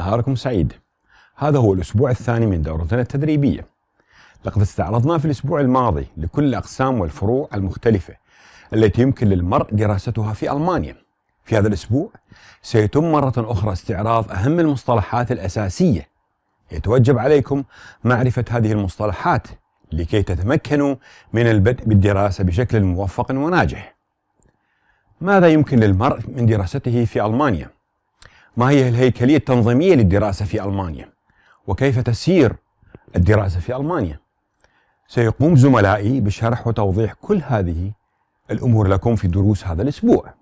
نهاركم سعيد. هذا هو الأسبوع الثاني من دورتنا التدريبية. لقد استعرضنا في الأسبوع الماضي لكل الأقسام والفروع المختلفة التي يمكن للمرء دراستها في ألمانيا. في هذا الأسبوع سيتم مرة أخرى استعراض أهم المصطلحات الأساسية. يتوجب عليكم معرفة هذه المصطلحات لكي تتمكنوا من البدء بالدراسة بشكل موفق وناجح. ماذا يمكن للمرء من دراسته في ألمانيا؟ ما هي الهيكلية التنظيمية للدراسة في ألمانيا؟ وكيف تسير الدراسة في ألمانيا؟ سيقوم زملائي بشرح وتوضيح كل هذه الأمور لكم في دروس هذا الأسبوع